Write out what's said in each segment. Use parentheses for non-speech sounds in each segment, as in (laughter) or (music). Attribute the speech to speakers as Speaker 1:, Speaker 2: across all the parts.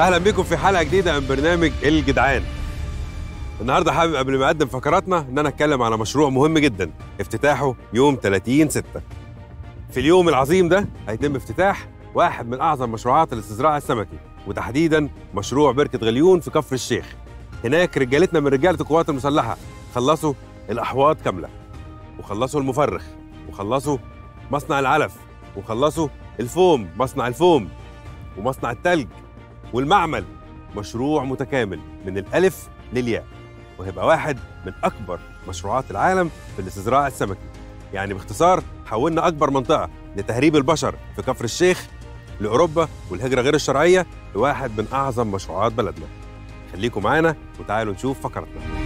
Speaker 1: أهلا بكم في حلقة جديدة من برنامج الجدعان. النهارده حابب قبل ما أقدم فقراتنا إن أنا أتكلم على مشروع مهم جدا افتتاحه يوم 30 6 في اليوم العظيم ده هيتم افتتاح واحد من أعظم مشروعات الاستزراع السمكي وتحديدا مشروع بركة غليون في كفر الشيخ. هناك رجالتنا من رجالة القوات المسلحة خلصوا الأحواض كاملة وخلصوا المفرخ وخلصوا مصنع العلف وخلصوا الفوم مصنع الفوم ومصنع التلج. والمعمل مشروع متكامل من الألف للياء وهيبقى واحد من أكبر مشروعات العالم في الاستزراع السمكي. يعني باختصار حولنا أكبر منطقة لتهريب البشر في كفر الشيخ لأوروبا والهجرة غير الشرعية لواحد من أعظم مشروعات بلدنا. خليكم معانا وتعالوا نشوف فقرتنا.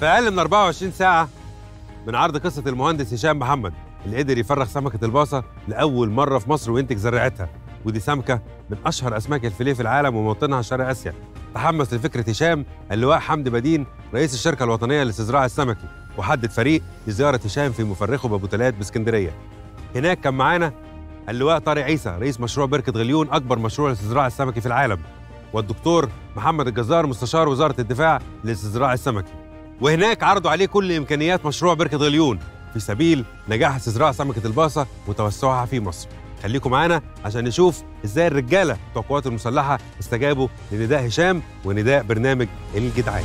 Speaker 1: في أقل من 24 ساعة من عرض قصة المهندس هشام محمد اللي قدر يفرغ سمكة الباصة لأول مرة في مصر وينتج زرعتها ودي سمكة من أشهر أسماك الفيليه في العالم وموطنها شرق آسيا. تحمس لفكرة هشام اللواء حمدي بدين رئيس الشركة الوطنية للاستزراع السمكي وحدد فريق لزيارة هشام في مفرخه بأبو تلات بإسكندرية. هناك كان معانا اللواء طارق عيسى رئيس مشروع بركة غليون أكبر مشروع للاستزراع السمكي في العالم. والدكتور محمد الجزار مستشار وزارة الدفاع للاستزراع السمكي. وهناك عرضوا عليه كل إمكانيات مشروع بركة غليون في سبيل نجاح استزراع سمكة الباصة وتوسعها في مصر. خليكم معانا عشان نشوف إزاي الرجالة بتوع القوات المسلحة استجابوا لنداء هشام ونداء برنامج الجدعان.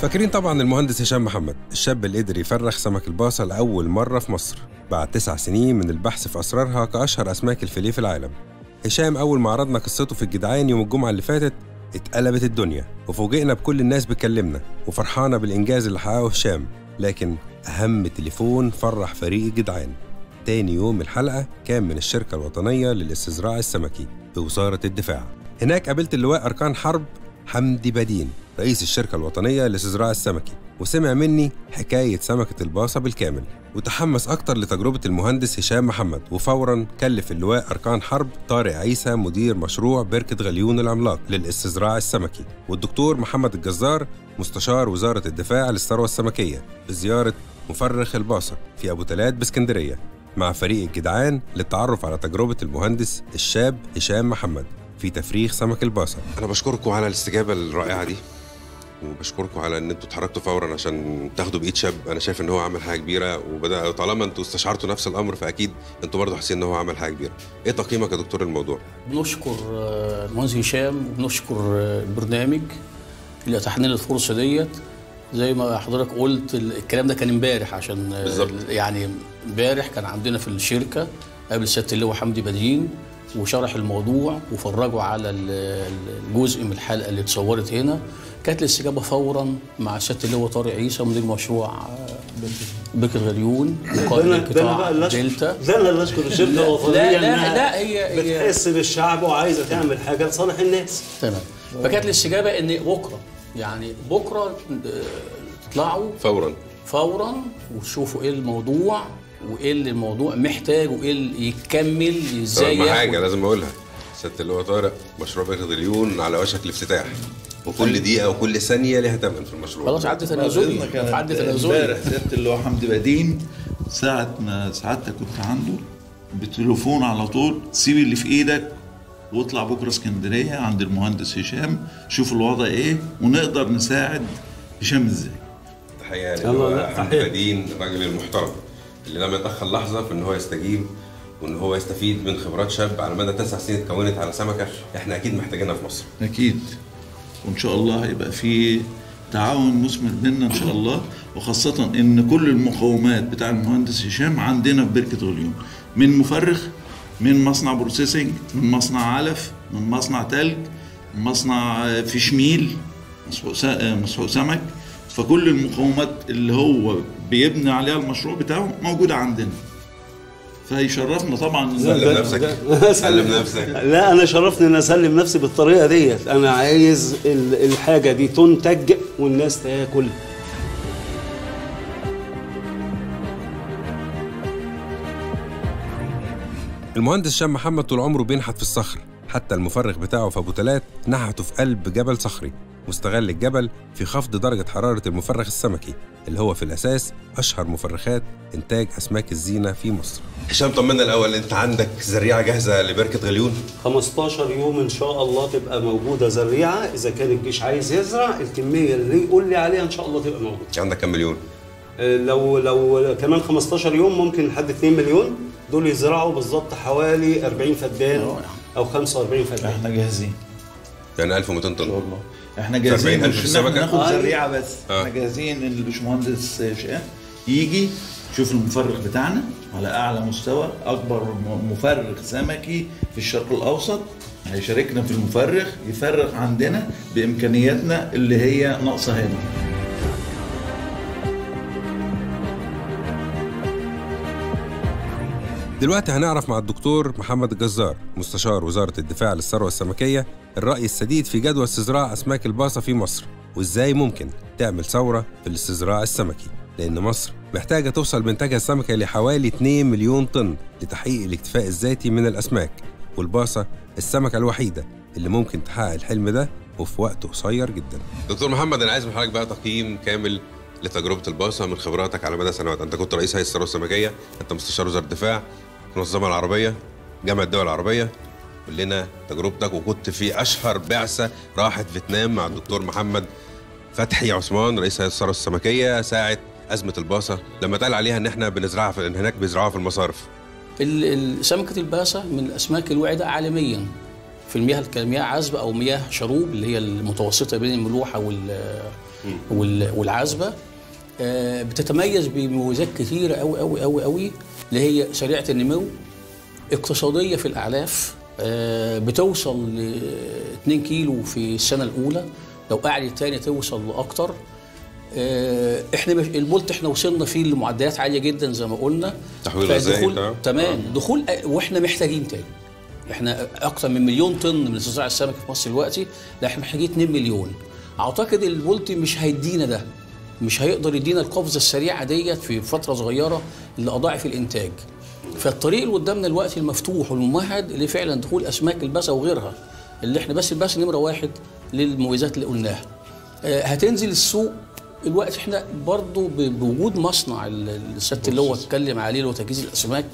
Speaker 1: فاكرين طبعا المهندس هشام محمد الشاب اللي قدر يفرخ سمك الباصة لأول مرة في مصر بعد تسع سنين من البحث في أسرارها كأشهر أسماك الفيليه في العالم. هشام أول ما عرضنا قصته في الجدعان يوم الجمعة اللي فاتت اتقلبت الدنيا وفوجئنا بكل الناس بتكلمنا وفرحانة بالإنجاز اللي حققه هشام لكن أهم تليفون فرح فريق الجدعان. تاني يوم الحلقة كان من الشركة الوطنية للاستزراع السمكي بوزارة الدفاع. هناك قابلت اللواء أركان حرب حمدي بدين. رئيس الشركة الوطنية للاستزراع السمكي وسمع مني حكاية سمكة الباصة بالكامل وتحمس أكتر لتجربة المهندس هشام محمد وفورا كلف اللواء أركان حرب طارق عيسى مدير مشروع بركة غليون العملاق للاستزراع السمكي والدكتور محمد الجزار مستشار وزارة الدفاع للثروة السمكية بزيارة مفرخ الباصة في أبو تلات بإسكندرية مع فريق الجدعان للتعرف على تجربة المهندس الشاب هشام محمد في تفريخ سمك الباصة.
Speaker 2: أنا بشكركم على الاستجابة الرائعة دي. وبشكركم على إن أنتوا اتحركتوا فورا عشان تاخدوا بإيد شاب. أنا شايف إن هو عمل حاجة كبيرة وبدا طالما أنتوا استشعرتوا نفس الأمر فأكيد أنتوا برضه حاسين إن هو عمل حاجة كبيرة. إيه تقييمك يا دكتور الموضوع
Speaker 3: بنشكر آه، المهندس هشام وبنشكر آه، البرنامج اللي اتاح لنا الفرصة ديت. زي ما حضرتك قلت ال- الكلام ده كان امبارح عشان آه،
Speaker 2: بالظبط.
Speaker 3: يعني امبارح كان عندنا في الشركة قابل سياده اللواء حمدي بدين وشرح الموضوع وفرجوا على ال- ال- الجزء من الحلقة اللي اتصورت هنا. كانت الاستجابة فورا مع سياده اللواء طارق عيسى مدير مشروع آه، بركه غليون وقائد
Speaker 4: ده أنا- ده أنا
Speaker 3: قطاع
Speaker 4: بقى اللي أشكر-
Speaker 3: دلتا.
Speaker 4: ده أنا اللي اشكر الشركة الوطنيه
Speaker 3: لا لا لا هي هي
Speaker 4: بتحس بالشعب وعايزه تعمل حاجة لصالح الناس.
Speaker 3: تمام. فكانت الاستجابة إن بكرة يعني بكرة آه، تطلعوا
Speaker 2: فورا.
Speaker 3: فورا وتشوفوا إيه الموضوع وإيه اللي الموضوع محتاج وإيه اللي يكمل
Speaker 2: إزاي أهم
Speaker 3: حاجة
Speaker 2: لازم أقولها. سياده اللواء طارق مشروع بركه غليون على وشك الافتتاح. وكل دقيقة وكل ثانية ليها ثمن في المشروع.
Speaker 3: خلاص عدى تنازلي
Speaker 5: كانت
Speaker 3: عدى
Speaker 5: امبارح
Speaker 3: تنازلي
Speaker 5: سيادة اللواء حمدي بدين ساعة ما سعادتك كنت عنده بتليفون على طول سيب اللي في إيدك واطلع بكرة اسكندرية عند المهندس هشام شوف الوضع إيه ونقدر نساعد هشام إزاي.
Speaker 2: تحيه
Speaker 4: يلا،
Speaker 2: للي هو
Speaker 4: لا،
Speaker 2: حمدي
Speaker 4: تحية.
Speaker 2: بدين الراجل المحترم اللي لم يتأخر لحظة في إن هو يستجيب وإن هو يستفيد من خبرات شاب على مدى تسع سنين اتكونت على سمكة إحنا أكيد محتاجينها في مصر.
Speaker 5: أكيد. وإن شاء الله هيبقى في تعاون مثمر بينا إن شاء الله. وخاصة إن كل المقومات بتاع المهندس هشام عندنا في بركة غليون. من مفرخ من مصنع processing من مصنع علف من مصنع تلج من مصنع fish meal مسحوق س- آه، مسحوق سمك. فكل المقومات اللي هو بيبني عليها المشروع بتاعه موجودة عندنا. فيشرفنا طبعا.
Speaker 2: سلم نفسك. (laughs) سلم. نفسك.
Speaker 4: لا أنا شرفني إن أسلم نفسي بالطريقة ديت. أنا عايز ال- الحاجة دي تنتج والناس تاكل.
Speaker 1: المهندس هشام محمد طول عمره بينحت في الصخر. حتى المفرغ بتاعه في أبو تلات نحته في قلب جبل صخري. واستغل الجبل في خفض درجة حرارة المفرغ السمكي اللي هو في الأساس أشهر مفرخات إنتاج أسماك الزينة في مصر.
Speaker 2: هشام طمنا الأول. أنت عندك زريعه جاهزة لبركة غليون؟
Speaker 4: 15 يوم إن شاء الله تبقى موجودة زريعه إذا كان الجيش عايز يزرع الكمية اللي يقول لي عليها إن شاء الله تبقى موجودة.
Speaker 2: عندك كام مليون؟
Speaker 4: آه، لو لو كمان 15 يوم ممكن لحد 2 مليون. دول يزرعوا بالظبط حوالي 40 فدان أو 45 فدان.
Speaker 5: إحنا جاهزين.
Speaker 2: يعني 1200
Speaker 5: إن شاء
Speaker 2: طن
Speaker 5: الله. إحنا جاهزين
Speaker 2: 40,000
Speaker 5: مش؟ ناخد
Speaker 4: آه.
Speaker 5: زريعة بس
Speaker 2: آه.
Speaker 5: إحنا جاهزين إن الباشمهندس هشام يجي يشوف المفرغ بتاعنا على أعلى مستوى أكبر م- مفرغ سمكي في الشرق الأوسط هيشاركنا في المفرغ يفرغ عندنا بإمكانياتنا اللي هي ناقصة هنا
Speaker 1: دلوقتي هنعرف مع الدكتور محمد الجزار مستشار وزارة الدفاع للثروة السمكية الرأي السديد في جدوى استزراع أسماك الباصة في مصر وإزاي ممكن تعمل ثورة في الاستزراع السمكي؟ لأن مصر محتاجة توصل بإنتاجها السمكي لحوالي 2 مليون طن لتحقيق الاكتفاء الذاتي من الأسماك والباصة السمكة الوحيدة اللي ممكن تحقق الحلم ده وفي وقت قصير جدا.
Speaker 2: دكتور محمد أنا عايز من حضرتك بقى تقييم كامل لتجربة الباصة من خبراتك على مدى سنوات. أنت كنت رئيس هيئة الثروة السمكية أنت مستشار وزارة الدفاع المنظمه العربية جامعة الدول العربية قول لنا تجربتك وكنت في أشهر بعثة راحت فيتنام مع الدكتور محمد فتحي عثمان رئيس هيئة الثروة السمكية ساعة أزمة الباصة. لما اتقال عليها إن إحنا بنزرعها في هناك بيزرعوها في المصارف.
Speaker 3: ال- ال- سمكة الباسة من الأسماك الواعدة عالميا. في المياه كمياه عذبة أو مياه شروب اللي هي المتوسطة بين الملوحة وال وال- والعذبة. آه، بتتميز بمميزات كثيرة أوي أوي أوي أوي. اللي هي سريعة النمو اقتصادية في الأعلاف آه، بتوصل ل 2 كيلو في السنة الأولى. لو قعدت تاني توصل لأكتر. آه، إحنا مش البولت إحنا وصلنا فيه لمعدلات عالية جدا زي ما قلنا.
Speaker 2: تحويل غذائي بتاعه.
Speaker 3: تمام. دخول وإحنا محتاجين تاني. إحنا أكتر من مليون طن من استزراع السمك في مصر دلوقتي. لا إحنا محتاجين 2 مليون. أعتقد البولت مش هيدينا ده. مش هيقدر يدينا القفزة السريعة ديت في فترة صغيرة اللي اضاعف الإنتاج. فالطريق اللي قدامنا الوقت المفتوح والممهد اللي فعلا دخول أسماك الباسة وغيرها اللي إحنا بس الباسة نمرة واحد للمميزات اللي قلناها. آه، هتنزل السوق الوقت إحنا برضو بوجود مصنع ال- الست اللي هو اتكلم عليه اللي هو تجهيز الأسماك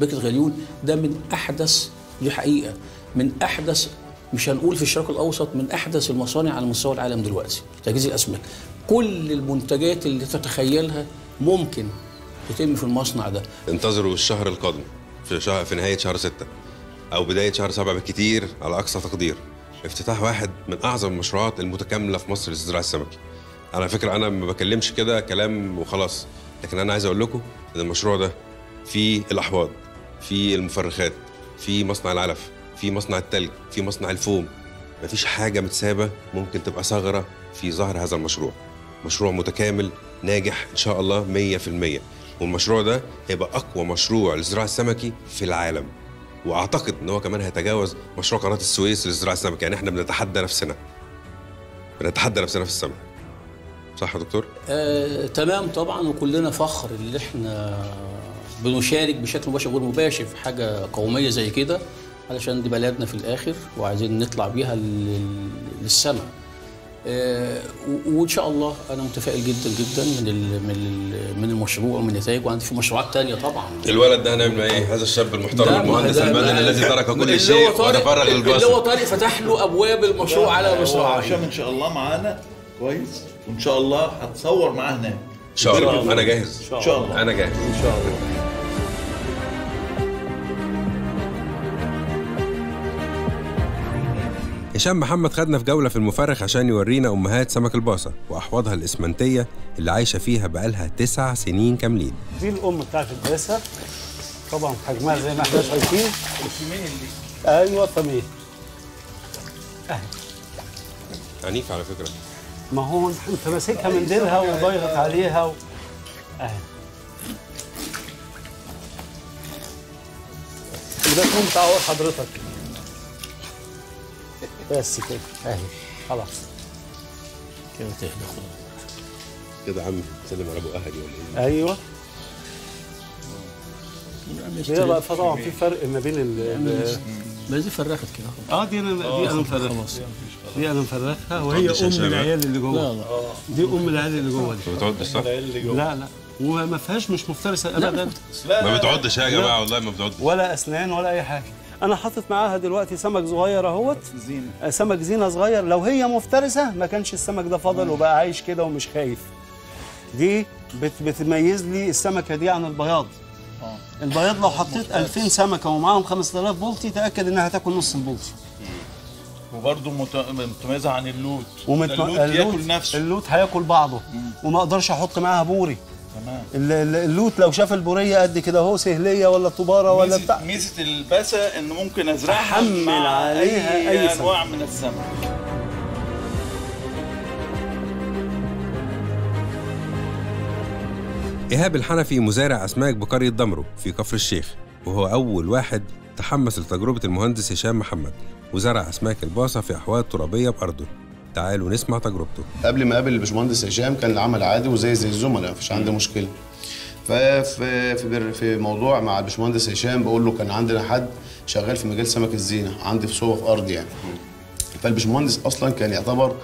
Speaker 3: بكر غليون ده من أحدث دي حقيقة من أحدث مش هنقول في الشرق الأوسط من أحدث المصانع على مستوى العالم دلوقتي تجهيز الأسماك. كل المنتجات اللي تتخيلها ممكن تتم في المصنع ده.
Speaker 2: انتظروا الشهر القادم في شهر في نهاية شهر ستة أو بداية شهر سبعة بالكتير على أقصى تقدير. افتتاح واحد من أعظم المشروعات المتكاملة في مصر للزراعة السمكي. على فكرة أنا ما بكلمش كده كلام وخلاص لكن أنا عايز أقول لكم إن المشروع ده فيه الأحواض فيه المفرخات فيه مصنع العلف فيه مصنع التلج فيه مصنع الفوم. مفيش حاجة متسابة ممكن تبقى ثغرة في ظهر هذا المشروع. مشروع متكامل ناجح إن شاء الله 100% والمشروع ده هيبقى أقوى مشروع للزراعه السمكي في العالم. وأعتقد إن هو كمان هيتجاوز مشروع قناة السويس للزراعه السمكي يعني إحنا بنتحدى نفسنا. بنتحدى نفسنا في السمك. صح يا دكتور؟
Speaker 3: آه، تمام طبعا. وكلنا فخر اللي إحنا بنشارك بشكل مباشر وغير مباشر في حاجة قومية زي كده علشان دي بلدنا في الآخر وعايزين نطلع بيها لل- للسماء. وإن شاء الله أنا متفائل جدا جدا من ال من ال من المشروع ومن النتائج. وعندي في مشروعات تانية طبعا.
Speaker 2: الولد ده هنعمل إيه؟ هذا الشاب المحترم المهندس المدني الذي ترك كل شيء وتفرغ
Speaker 3: اللي هو
Speaker 2: للبصر
Speaker 3: طارق فتح له أبواب المشروع على
Speaker 5: هو
Speaker 3: مشروعين
Speaker 5: هشام إن شاء الله معانا. كويس. وإن شاء الله هتصور معاه هناك.
Speaker 2: إن شاء الله. أنا جاهز.
Speaker 5: إن شاء الله.
Speaker 2: أنا جاهز.
Speaker 4: إن شاء الله.
Speaker 1: هشام محمد خدنا في جولة في المفرخ عشان يورينا أمهات سمك الباصة وأحواضها الإسمنتية اللي عايشة فيها بقالها تسع سنين كاملين.
Speaker 4: دي الأم بتاعت الباسة. طبعا حجمها زي ما إحنا شايفين. أيوه فميه
Speaker 2: عنيف على فكرة.
Speaker 4: ما هو أنت ماسكها من ديلها وضايغط عليها و... أهي. وده كون تعور حضرتك. بس كده. أهي. خلاص.
Speaker 3: كده تهدى خلاص.
Speaker 2: كده عم سلم على أبو أهلي ولا إيه؟
Speaker 4: أيوه. هي بقى طبعا في فرق ما بين ال ال-
Speaker 3: بس دي فرخت كده.
Speaker 4: آه دي أنا دي أنا مفرخها
Speaker 3: خلاص.
Speaker 4: دي أنا مفرخها وهي
Speaker 2: أم.
Speaker 4: العيال اللي
Speaker 3: لا
Speaker 4: جوه.
Speaker 3: لا
Speaker 4: دي أم العيال اللي جوه دي.
Speaker 2: ما بتعدش صح؟
Speaker 4: لا لا. وما فيهاش مش مفترسة ابدا.
Speaker 2: ما بتعدش يا جماعة والله ما بتعدش
Speaker 4: ولا أسنان ولا أي حاجة. أنا حاطط معاها دلوقتي سمك صغير أهوت.
Speaker 5: زينة.
Speaker 4: آه، سمك زينة صغير. لو هي مفترسة ما كانش السمك ده فضل وبقى عايش كده ومش خايف. دي بت بتميز لي السمكة دي عن البياض. البياض لو حطيت 2000 سمكة ومعاهم 5000 بولتي تأكد إنها هتاكل نص البولتي.
Speaker 5: وبرضه مت- متميزة عن اللوت.
Speaker 4: ومت...
Speaker 5: اللوت ياكل نفسه.
Speaker 4: اللوت هياكل بعضه. وما أقدرش أحط معاها بوري.
Speaker 5: تمام.
Speaker 4: ال- ال- اللوت لو شاف البورية قد كده اهو سهيلية ولا طوبارة ولا
Speaker 5: ميزة-
Speaker 4: بتاع؟
Speaker 5: ميزة الباسة إن ممكن أزرعها
Speaker 4: أحمل
Speaker 5: مع
Speaker 4: عليها أي, أي.
Speaker 5: أنواع من السمك
Speaker 1: إيهاب الحنفي مزارع أسماك بقرية دمرو في كفر الشيخ وهو أول واحد تحمس لتجربة المهندس هشام محمد وزرع أسماك الباصة في أحواض ترابية بأرضه. تعالوا نسمع تجربته.
Speaker 6: قبل ما اقابل الباشمهندس هشام كان العمل عادي وزي زي الزملاء مفيش عندي مشكلة. ففي في في موضوع مع الباشمهندس هشام بقول له كان عندنا حد شغال في مجال سمك الزينة عندي في صوبه في أرض يعني. فالباشمهندس أصلا كان يعتبر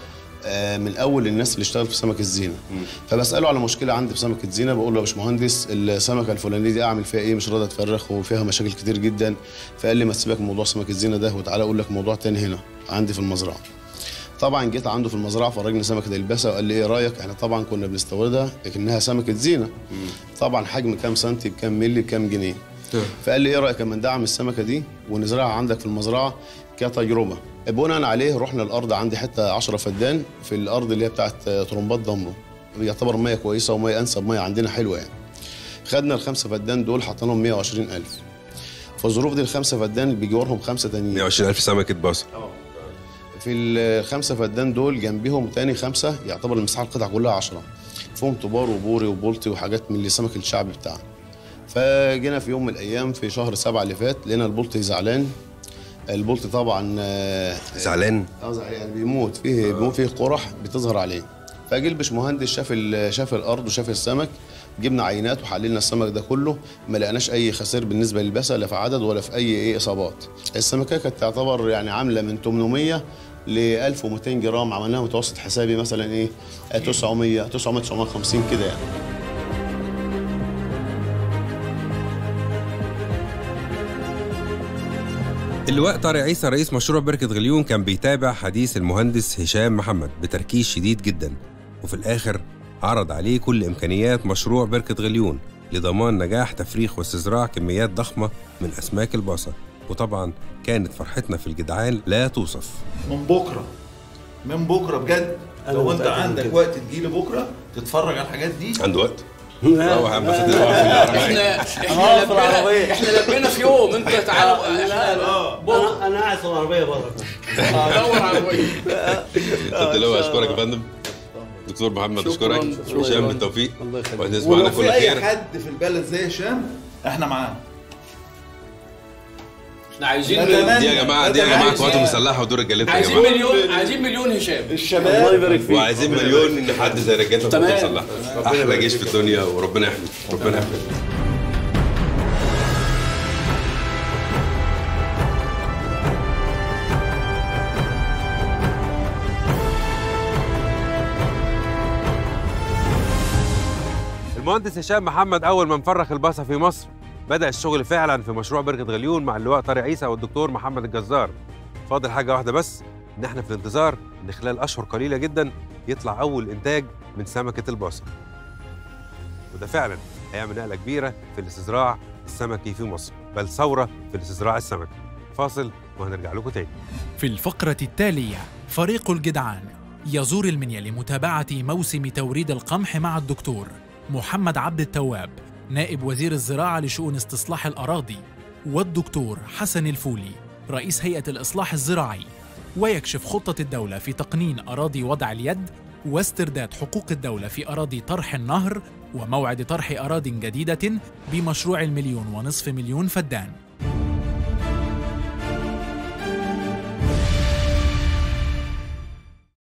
Speaker 6: آه، من أول الناس اللي اشتغل في سمك الزينة. فبسأله على مشكلة عندي في سمك الزينة بقول له يا باشمهندس السمكة الفلانية دي أعمل فيها إيه؟ مش راضيه تفرخ وفيها مشاكل كتير جدا. فقال لي ما تسيبك من موضوع سمك الزينة ده وتعالى أقول لك موضوع تاني هنا عندي في المزرعة. طبعا جيت عنده في المزرعة فرجني سمكة الباسة وقال لي إيه رأيك؟ إحنا طبعا كنا بنستوردها لكنها سمكة زينة. طبعا حجم كام سنتي بكام ملي بكام جنيه. فقال لي إيه رأيك أما ندعم السمكة دي ونزرعها عندك في المزرعة كتجربة؟ بناء عليه رحنا الأرض عندي حتة 10 فدان في الأرض اللي هي بتاعت طرمبات ضمرو يعتبر مية كويسة ومية أنسب مية عندنا حلوة يعني. خدنا الخمسه فدان دول حطيناهم 120000 فالظروف دي الخمسة فدان بيجورهم خمسة تانيين.
Speaker 2: 120000 سمكة باصه
Speaker 6: في الخمسة فدان دول جنبهم تاني خمسة يعتبر المساحة القطع كلها عشرة. فيهم طبار وبوري وبولتي وحاجات من السمك الشعبي بتاعنا. فجينا في يوم من الأيام في شهر سبعة اللي فات لقينا البولتي زعلان. البولتي طبعا آه،
Speaker 2: زعلان؟
Speaker 6: آه زع- يعني بيموت. فيه بيموت فيه قرح بتظهر عليه. فجه الباشمهندس شاف شاف الأرض وشاف السمك. جبنا عينات وحللنا السمك ده كله. ما لقيناش أي خسائر بالنسبة للبسه لا في عدد ولا في أي إيه إصابات. السمكة كانت تعتبر يعني عاملة من 800 ل 1200 جرام عملناها متوسط حسابي مثلا إيه آه، 900 900 950 كده يعني.
Speaker 1: اللواء طارق عيسى رئيس مشروع بركة غليون كان بيتابع حديث المهندس هشام محمد بتركيز شديد جدا وفي الآخر عرض عليه كل إمكانيات مشروع بركة غليون لضمان نجاح تفريخ واستزراع كميات ضخمة من أسماك الباصة. وطبعا كانت فرحتنا في الجدعان لا توصف.
Speaker 5: من بكرة من بكرة بجد. لو
Speaker 4: أنت
Speaker 5: عندك
Speaker 4: كده.
Speaker 5: وقت تجيلي بكرة تتفرج على الحاجات دي.
Speaker 2: عنده وقت؟
Speaker 4: لا
Speaker 2: روح يا عم
Speaker 3: إحنا
Speaker 4: آه، إحنا. (laughs)
Speaker 3: لبينا إحنا لبينا في يوم انت
Speaker 4: لا لا أنا أنا قاعد في العربية بره
Speaker 3: دور عربيه (laughs)
Speaker 2: هو أشكرك يا فندم. دكتور محمد
Speaker 3: أشكرك.
Speaker 2: هشام بالتوفيق.
Speaker 4: الله يخليك.
Speaker 5: ولو
Speaker 2: كل
Speaker 5: في اي حد في البلد زي هشام إحنا معاه.
Speaker 3: إحنا عايزين
Speaker 2: دي يا جماعة دي يا
Speaker 5: جماعة
Speaker 2: القوات المسلحه ودور الجليد يا
Speaker 3: عايزين مليون عايزين مليون هشام.
Speaker 5: الشباب.
Speaker 4: الله يبارك فيك.
Speaker 2: وعايزين مليون حد زي رجالة القوات المسلحه أحلى جيش في الدنيا وربنا يحمي ربنا يحمي.
Speaker 1: المهندس هشام محمد أول ما نفرخ الباصه في مصر. بدأ الشغل فعلا في مشروع بركة غليون مع اللواء طارق عيسى والدكتور محمد الجزار. فاضل حاجة واحدة بس إن إحنا في الانتظار إن خلال أشهر قليلة جدا يطلع أول إنتاج من سمكة البصل وده فعلا هيعمل نقلة كبيرة في الاستزراع السمكي في مصر بل ثورة في الاستزراع السمكي. فاصل وهنرجع لكم تاني.
Speaker 7: في الفقرة التالية فريق الجدعان يزور المنيا لمتابعة موسم توريد القمح مع الدكتور محمد عبد التواب نائب وزير الزراعة لشؤون استصلاح الأراضي والدكتور حسن الفولي رئيس هيئة الإصلاح الزراعي. ويكشف خطة الدولة في تقنين أراضي وضع اليد واسترداد حقوق الدولة في أراضي طرح النهر وموعد طرح أراض جديدة بمشروع المليون ونصف مليون فدان.